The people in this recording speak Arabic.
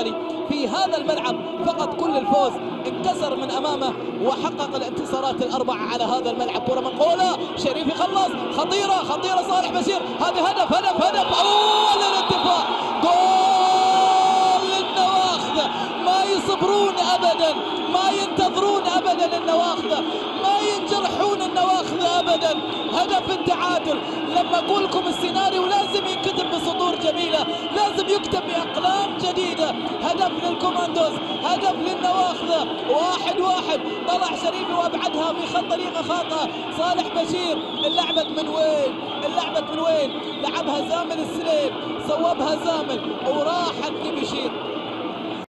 الفيصلي في هذا الملعب. فقط كل الفوز انكسر من أمامه وحقق الانتصارات الأربعة على هذا الملعب. كرة منقولة. شريف يخلص. خطيرة. خطيرة. صالح بشير. هذا هدف. هدف. هدف. أول الاتفاق جول للنواخذ. ما يصبرون ابدا. ما ينتظرون ابدا النواخذ. ما ينجرحون النواخذ ابدا. هدف التعادل. لما أقول لكم السيناريو لازم يكتب بأقلام جديدة. هدف للكوماندوز هدف للنواخذ. واحد واحد. طلع شريفي وأبعدها في خط طريقه خاطئة. صالح بشير اللعبه من وين؟ اللعبه من وين؟ لعبها زامل السليم. صوبها زامل. وراحت لبشير